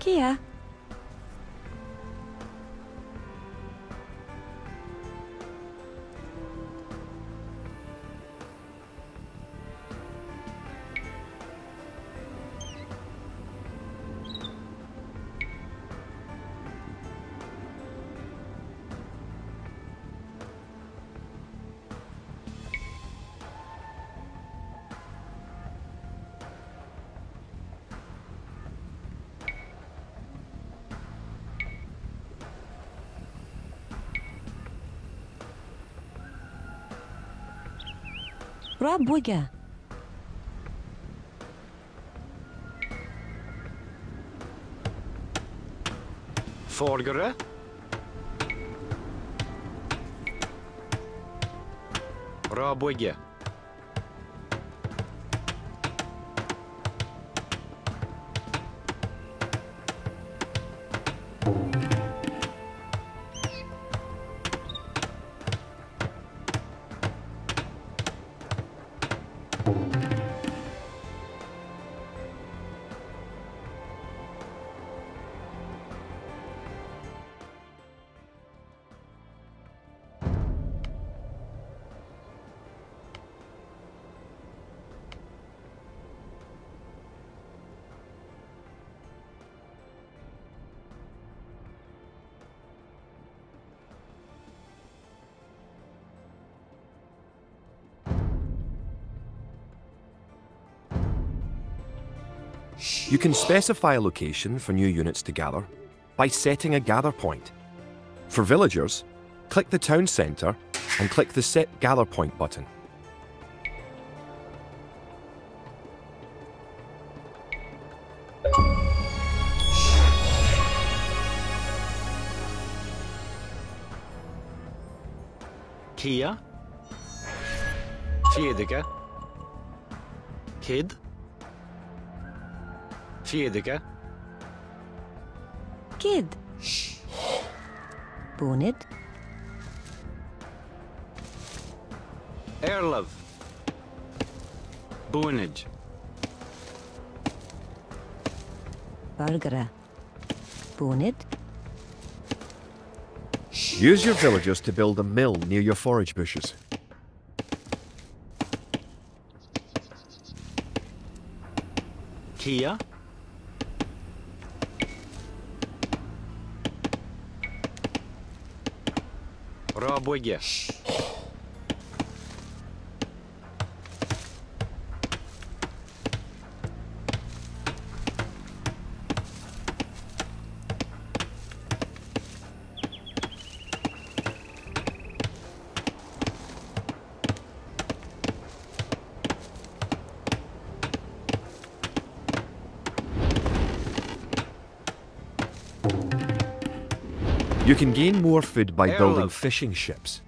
Kia про Бога. Fargere? Про Боге. You can specify a location for new units to gather by setting a gather point. For villagers, click the town centre and click the Set Gather Point button. Kia. Fjedike. Kid. Fjedike. Kid. Bonnet. Erlov. Boonage. Bargara. Bonnet. Use your villagers to build a mill near your forage bushes. Kia. boa guia. You can gain more food by building fishing ships.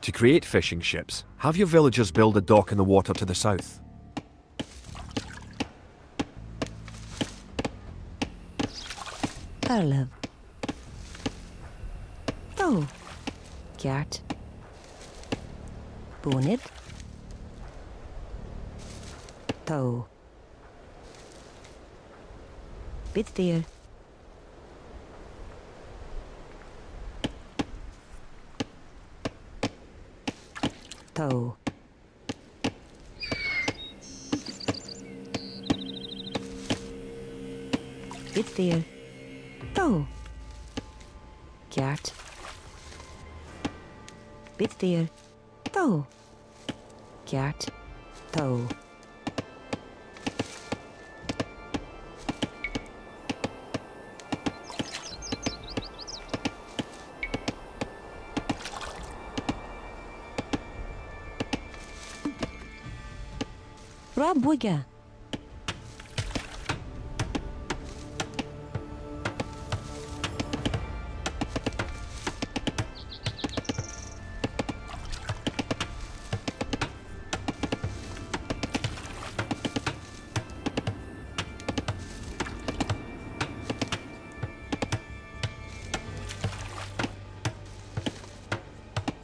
To create fishing ships, have your villagers build a dock in the water to the south. Arlev. Tó. Oh, Gjart. Bonnet. Tó. Bitdyr. Tó. Bitdyr. Tó. Gjart. Bitdyr. Tó. Gjart. Tó. Rob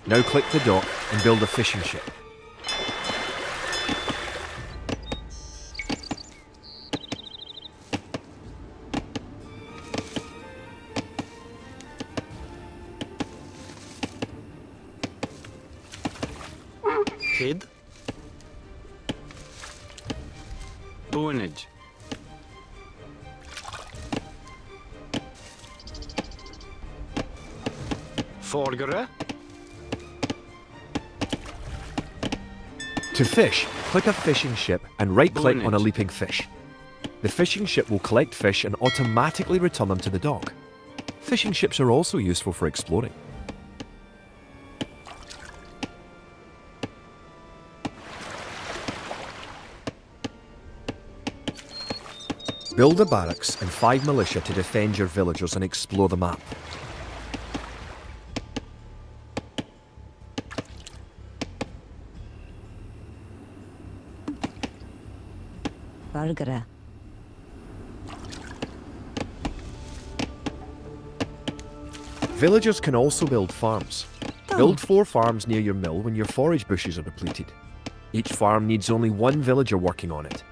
Now click the dock and build a fishing ship. To fish, click a fishing ship and right click on a leaping fish. The fishing ship will collect fish and automatically return them to the dock. Fishing ships are also useful for exploring. Build a barracks and five militia to defend your villagers and explore the map. Villagers can also build farms. Oh. Build four farms near your mill when your forage bushes are depleted. Each farm needs only one villager working on it.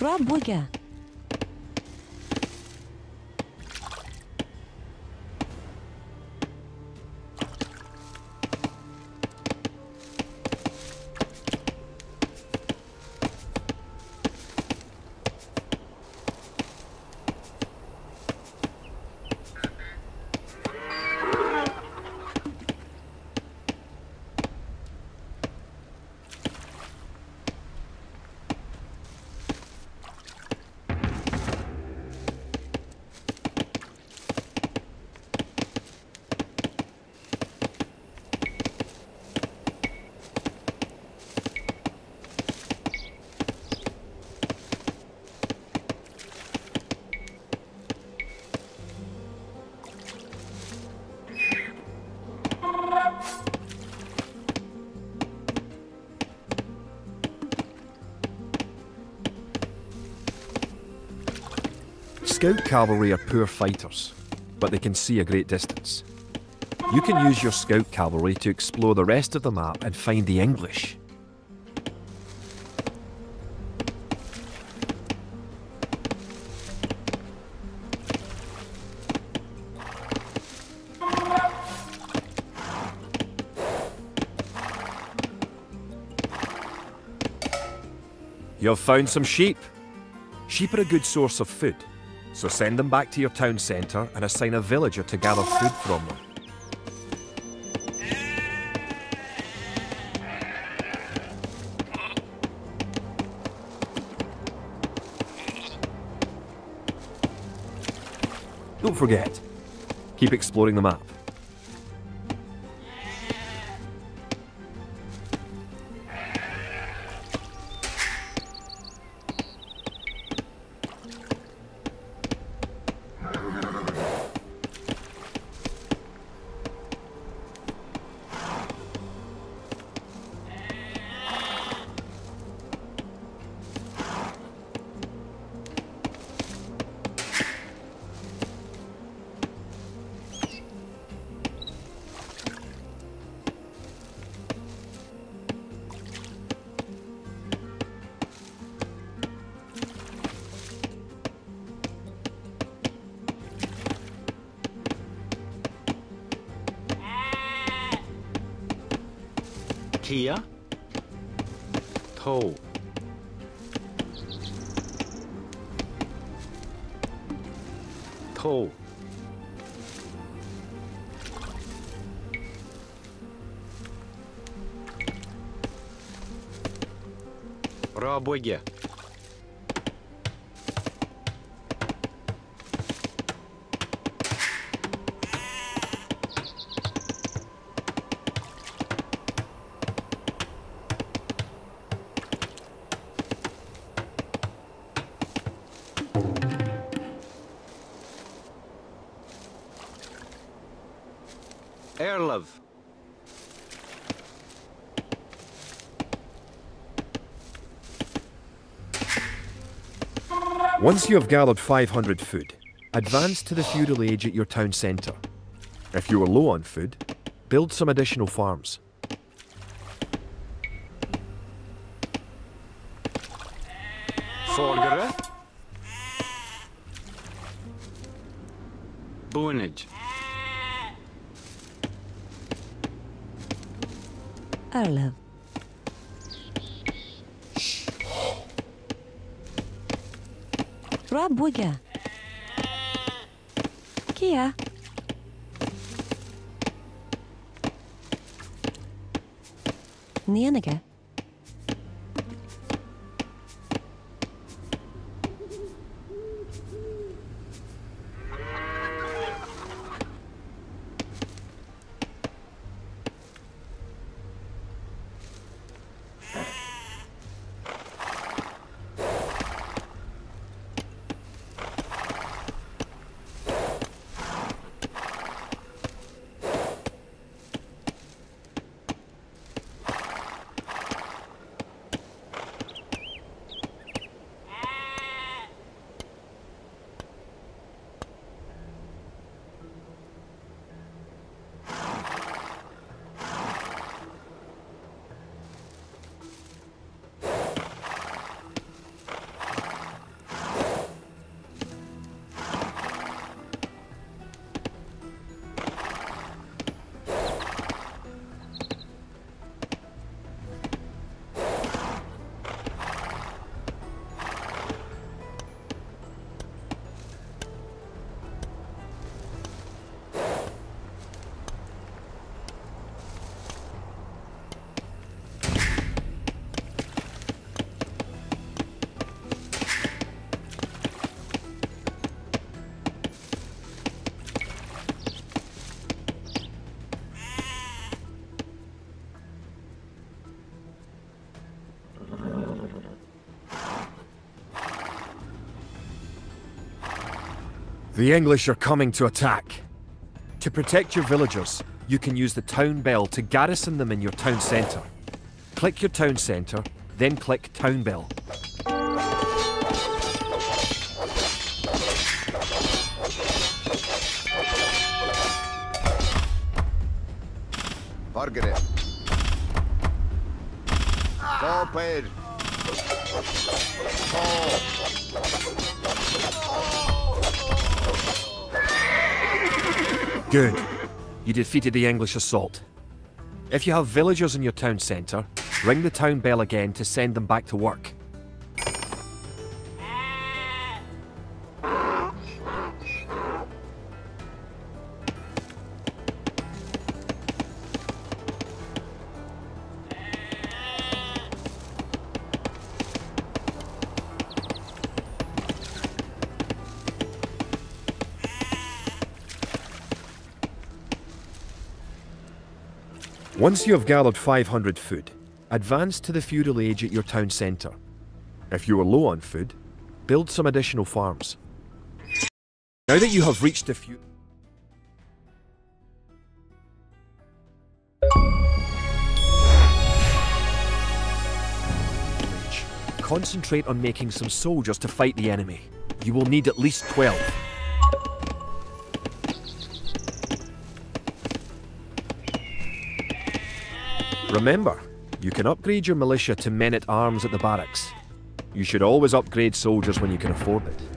Rabuya. Scout cavalry are poor fighters, but they can see a great distance. You can use your scout cavalry to explore the rest of the map and find the English. You've found some sheep. Sheep are a good source of food, so send them back to your town centre and assign a villager to gather food from them. Don't forget, keep exploring the map. thía thổ thổ Работе. Erlov. Once you have gathered 500 food, advance to the feudal age at your town centre. If you are low on food, build some additional farms. Forgere. Boonage. our love. Rabuja. Ya? Kia. Nienige. The English are coming to attack. To protect your villagers, you can use the town bell to garrison them in your town centre. Click your town centre, then click town bell. Margaret. Copper. Oh. Good. You defeated the English assault. If you have villagers in your town centre, ring the town bell again to send them back to work. Once you have gathered 500 food, advance to the feudal age at your town centre. If you are low on food, build some additional farms. Now that you have reached the feud... Concentrate on making some soldiers to fight the enemy. You will need at least 12. Remember, you can upgrade your militia to men at arms at the barracks. You should always upgrade soldiers when you can afford it.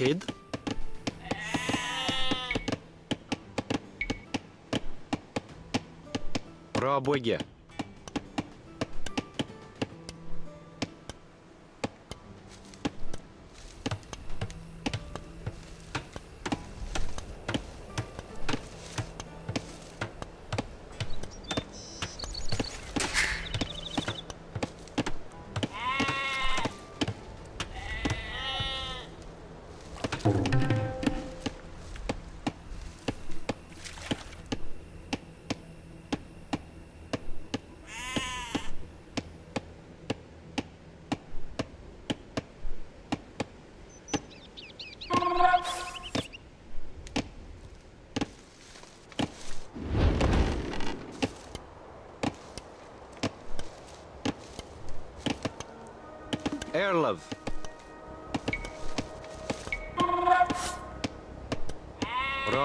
kid. Про боги.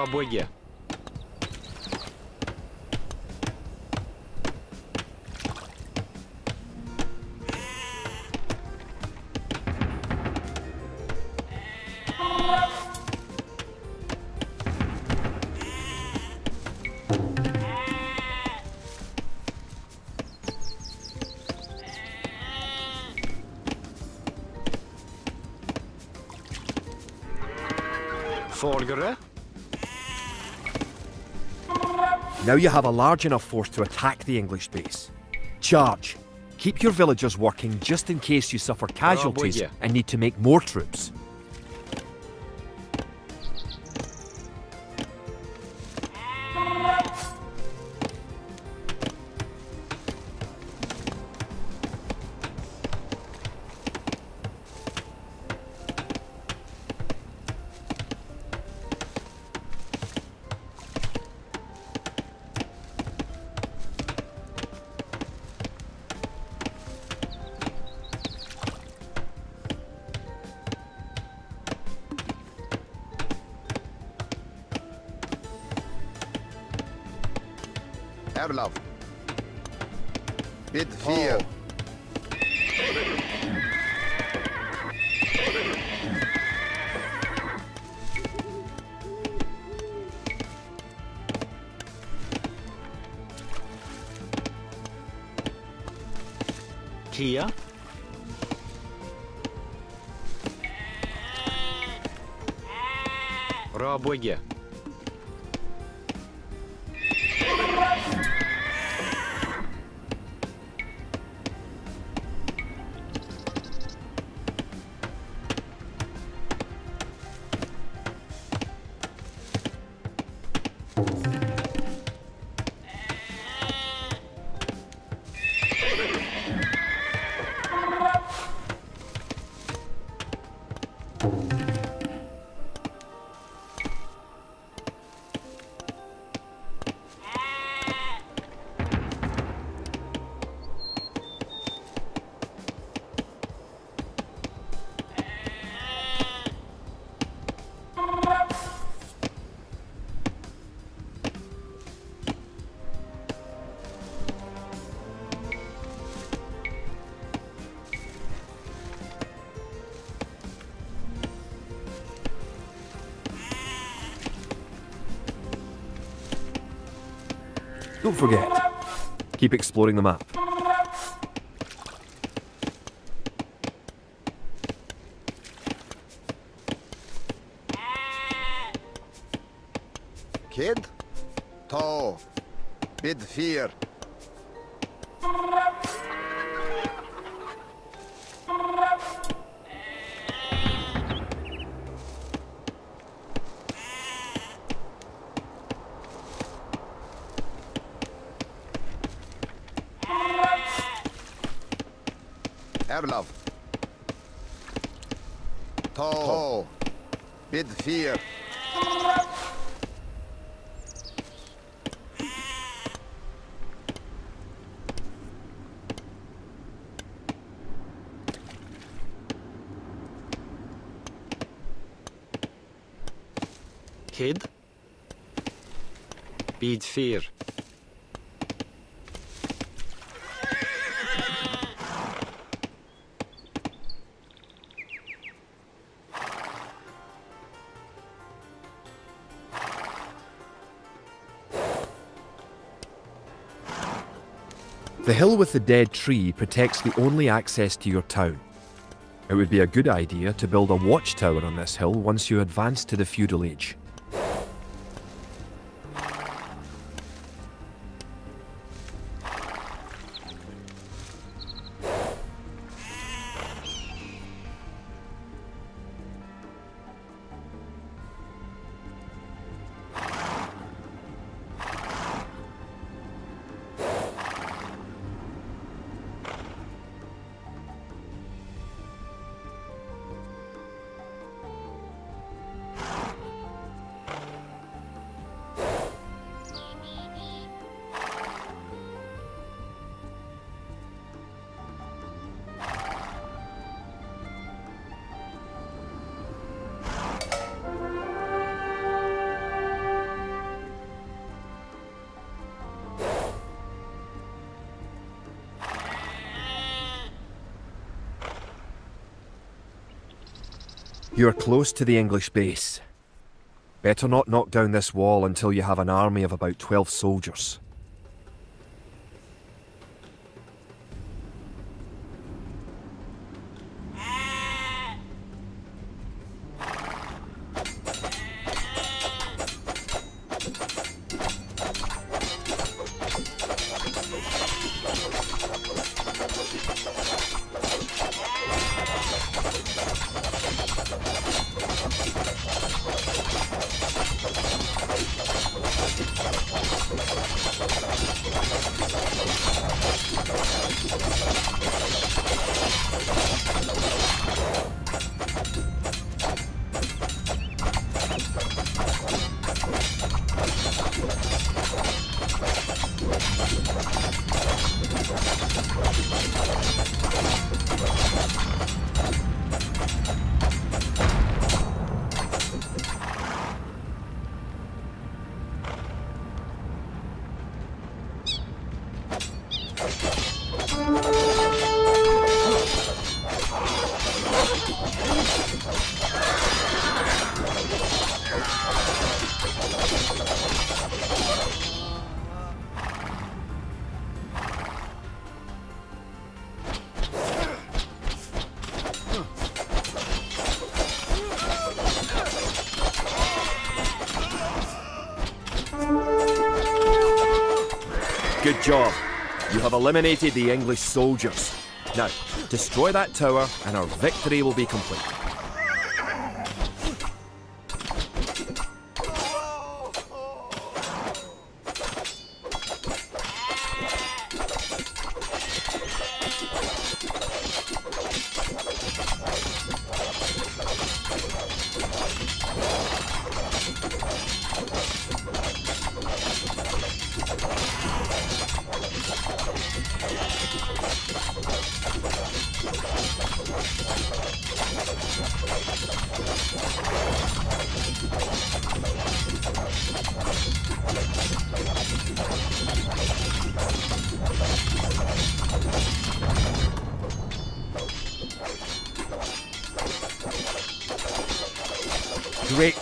о. Folgere? Now you have a large enough force to attack the English base. Charge. Keep your villagers working just in case you suffer casualties yeah. and need to make more troops. Erlauf. Bit 4. Kia? Робоге. Don't forget, keep exploring the map. Kid. To. Bid 4. Erlov. To. Bid 4. Kid. Bid 4. The hill with the dead tree protects the only access to your town. It would be a good idea to build a watchtower on this hill once you advance to the feudal age. You're close to the English base. Better not knock down this wall until you have an army of about 12 soldiers. Have eliminated the English soldiers. Now, destroy that tower and our victory will be complete.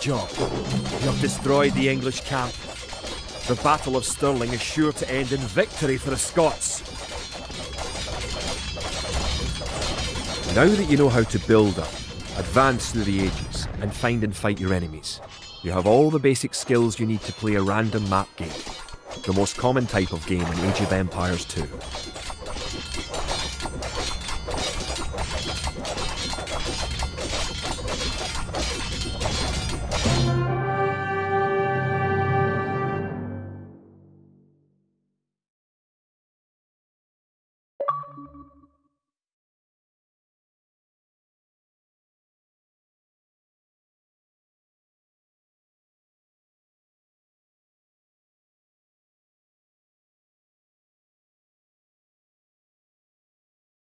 Job. You have destroyed the English camp. The Battle of Stirling is sure to end in victory for the Scots. Now that you know how to build up, advance through the ages, and find and fight your enemies, you have all the basic skills you need to play a random map game, the most common type of game in Age of Empires 2.